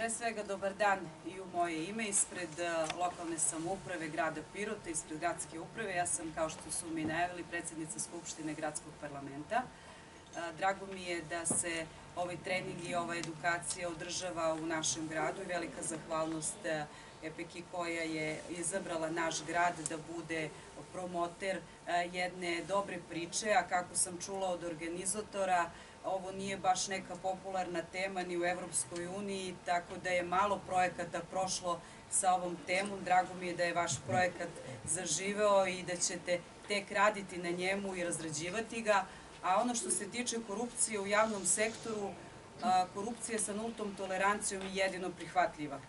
Pre svega dobar dan i u moje ime ispred e, lokalne samouprave grada Pirota, ispred gradske uprave. Ja sam, kao što su mi najavili, predsednica Skupštine gradskog parlamenta. Drago mi je da se ovaj trening i ova edukacija održava u našem gradu i velika zahvalnost Epeki koja je izabrala naš grad da bude promoter jedne dobre priče, a kako sam čula od organizatora, ovo nije baš neka popularna tema ni u Evropskoj uniji, tako da je malo projekata prošlo sa ovom temom. Drago mi je da je vaš projekat zaživeo i da ćete tek raditi na njemu i razrađivati ga. A ono što se tiče korupcije u javnom sektoru, korupcija sa nultom tolerancijom je jedino prihvatljiva.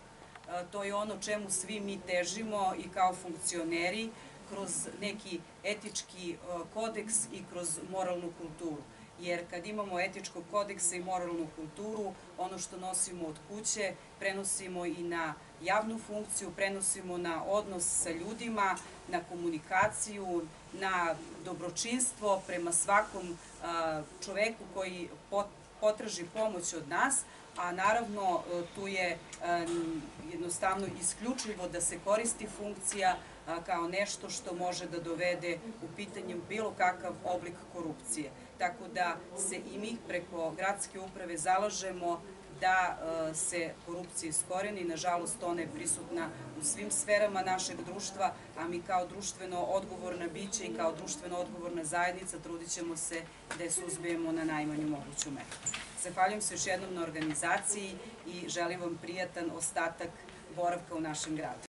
To je ono čemu svi mi težimo i kao funkcioneri kroz neki etički kodeks i kroz moralnu kulturu jer kad imamo etičkog kodeksa i moralnu kulturu, ono što nosimo od kuće prenosimo i na javnu funkciju, prenosimo na odnos sa ljudima, na komunikaciju, na dobročinstvo prema svakom čoveku koji potraži pomoć od nas, a naravno tu je jednostavno isključivo da se koristi funkcija kao nešto što može da dovede u pitanje bilo kakav oblik korupcije. Tako da se i mi preko gradske uprave zalažemo da se korupcija iskoreni. Nažalost, ona je prisutna u svim sferama našeg društva, a mi kao društveno odgovorna biće i kao društveno odgovorna zajednica trudit ćemo se da je suzbijemo na najmanju moguću meru. Zahvaljujem se još jednom na organizaciji i želim vam prijatan ostatak boravka u našem gradu.